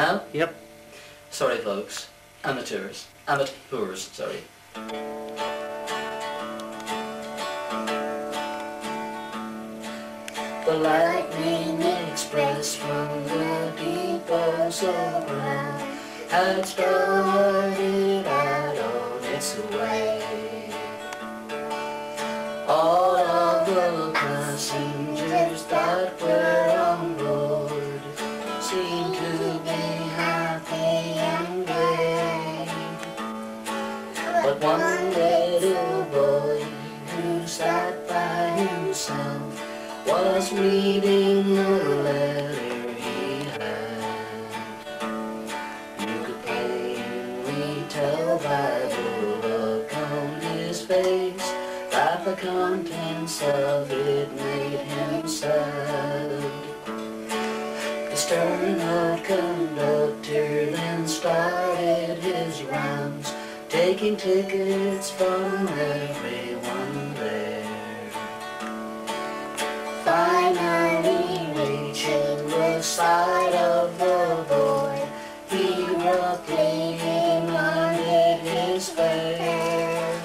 Now? Yep. Sorry, folks. Amateurs. Amateurs, sorry. The Lightning Express from the depots of ground had started out on its way. Was reading a letter he had. You could plainly tell by the look on his face that the contents of it made him sad. The stern old conductor then started his rounds, taking tickets from everyone side of the boy, he roughly demanded his fare.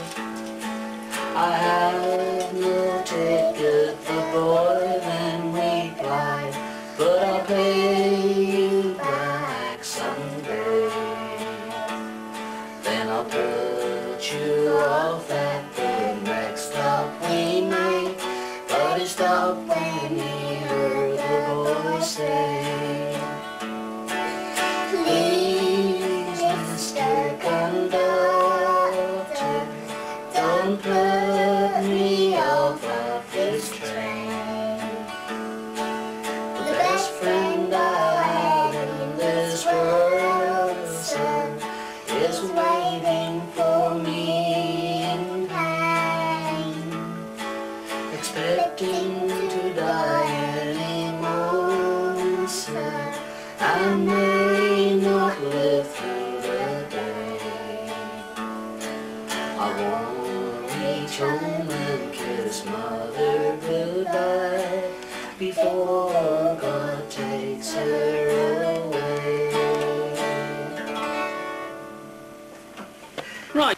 I have no ticket, the boy then replied, but I'll pay you back someday. Then I'll put you off at the next stop we make. But he heard the boy Please, Mr. Conductor, don't put I may not live through the day. I won't reach home and kiss mother goodbye before God takes her away. Right.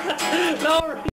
no,